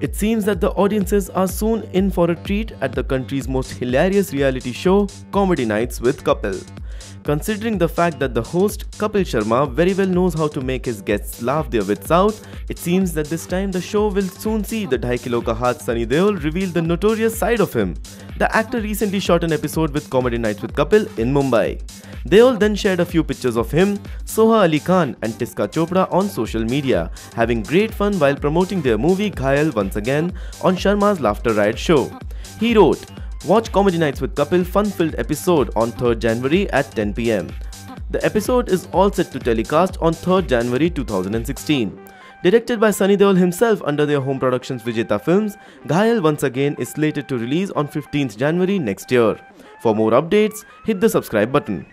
It seems that the audiences are soon in for a treat at the country's most hilarious reality show, Comedy Nights with Kapil. Considering the fact that the host, Kapil Sharma, very well knows how to make his guests laugh their wits out, it seems that this time the show will soon see the 2 kilo ka Sunny Deol reveal the notorious side of him. The actor recently shot an episode with Comedy Nights with Kapil in Mumbai. Deol then shared a few pictures of him, Soha Ali Khan and Tisca Chopra on social media, having great fun while promoting their movie Ghayal once again on Sharma's Laughter Riot show. He wrote, Watch Comedy Nights with Kapil fun-filled episode on 3rd January at 10 pm. The episode is all set to telecast on 3rd January 2016. Directed by Sunny Deol himself under their home productions Vijeta Films, Ghayal once again is slated to release on 15th January next year. For more updates, hit the subscribe button.